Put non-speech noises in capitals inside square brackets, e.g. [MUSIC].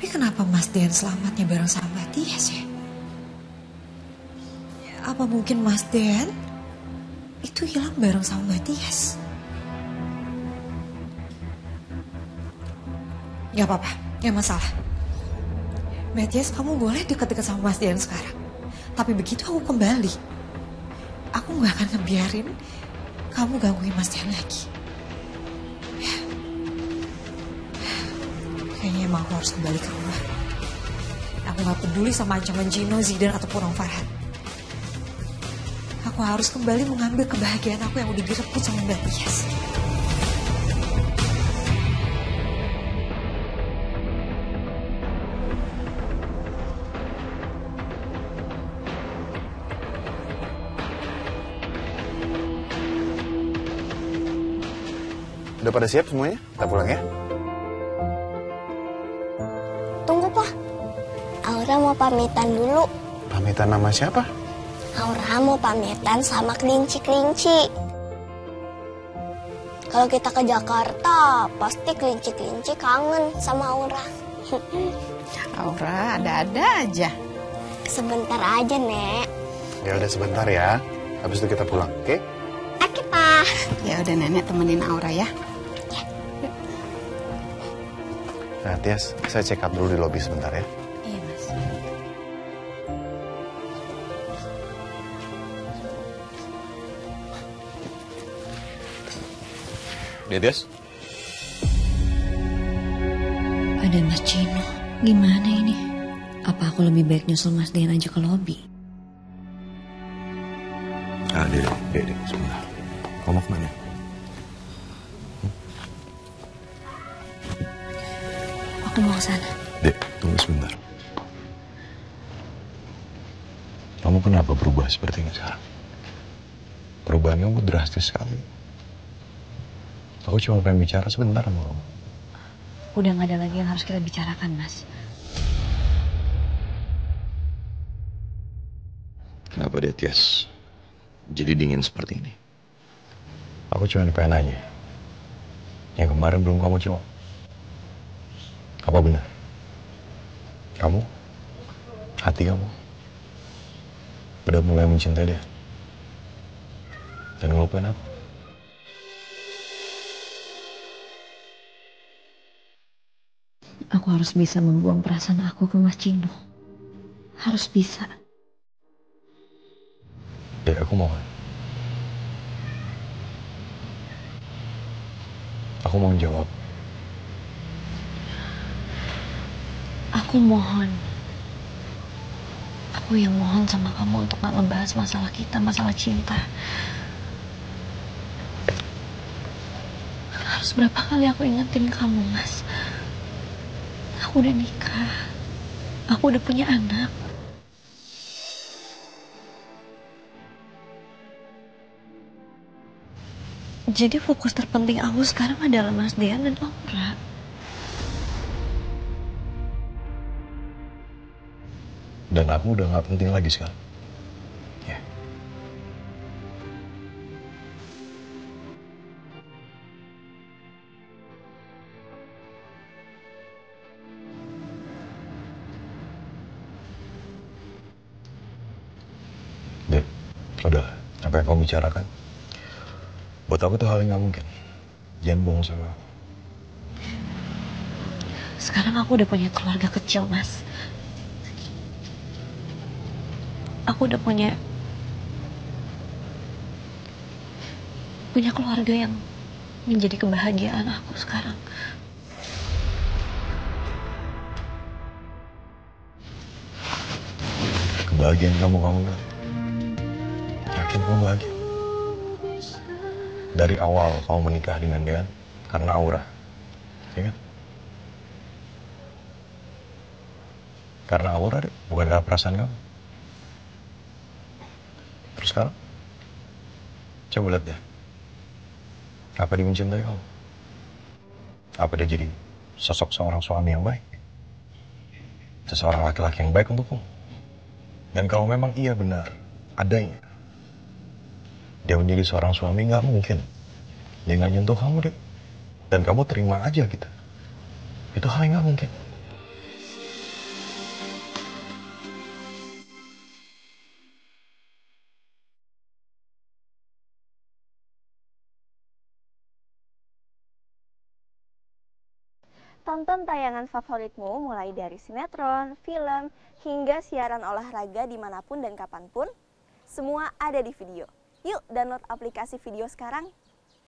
Tapi kenapa Mas Dian selamatnya bareng sama Mbak ya? Apa mungkin Mas Dian itu hilang bareng sama Mbak? Gak apa-apa, gak masalah. Mbak kamu boleh deket-deket sama Mas Dian sekarang. Tapi begitu aku kembali, aku gak akan ngebiarin kamu gangguin Mas Dian lagi. Kayaknya emang aku harus kembali ke rumah. Aku gak peduli sama ancaman Gino, Zidan, ataupun Om Farhan. Aku harus kembali mengambil kebahagiaan aku yang udah direbut sama Mbak Tias. Udah pada siap semuanya? Kita pulang ya? Pak. Aura mau pamitan dulu. Pamitan nama siapa? Aura mau pamitan sama kelinci-kelinci. Kalau kita ke Jakarta, pasti kelinci-kelinci kangen sama Aura. [LAUGHS] Aura ada-ada aja. Sebentar aja, Nek. Ya udah sebentar ya. Habis itu kita pulang, oke? Oke, Pak. Ya udah nenek temenin Aura ya. Nah, Tias, saya check up dulu di lobby sebentar ya. Iya mas. Dia Tias? Ada Mas Cino. Gimana ini? Apa aku lebih baik nyusul Mas Dian aja ke lobi? Ah, Dede, Dede, sebentar. Kamu mau ke mana? Ke sana. Dek, tunggu sebentar. Kamu kenapa berubah seperti ini sekarang? Perubahan kamu drastis sekali. Aku cuma pengen bicara sebentar sama kamu. Udah gak ada lagi yang harus kita bicarakan, Mas. Kenapa dia Tias jadi dingin seperti ini? Aku cuma pengen nanya. Yang kemarin belum kamu jawab. Apa benar? Kamu? Hati kamu? Udah mulai mencintai dia? Dan ngelupain aku? Aku harus bisa membuang perasaan aku ke Mas Cino. Harus bisa. Dek, aku mohon. Aku mau jawab. Aku mohon. Aku yang mohon sama kamu untuk gak ngebahas masalah kita, masalah cinta. Harus berapa kali aku ingetin kamu, Mas. Aku udah nikah. Aku udah punya anak. Jadi fokus terpenting aku sekarang adalah Mas Dian dan Aura. Dan aku udah gak penting lagi sekarang. Ya. Udah. Apa yang bicarakan? Buat aku tuh hal yang gak mungkin. Jangan bohong sama aku. Sekarang aku udah punya keluarga kecil, Mas. Aku udah punya punya keluarga yang menjadi kebahagiaan aku sekarang. Kebahagiaan kamu, kamu kan? Yakin kamu bahagia? Dari awal kamu menikah dengan dia karena aura, ya kan? Karena aura, bukan karena perasaan kamu. Sekarang, coba lihat deh. Apa dia mencintai kamu? Apa dia jadi sosok seorang suami yang baik? Seseorang laki-laki yang baik untukmu? Dan kalau memang iya benar, adanya. Dia menjadi seorang suami nggak mungkin. Dia nggak nyentuh kamu deh. Dan kamu terima aja gitu. Itu hal yang nggak mungkin. Tonton tayangan favoritmu mulai dari sinetron, film, hingga siaran olahraga di mana pun dan kapan pun. Semua ada di video. Yuk download aplikasi video sekarang.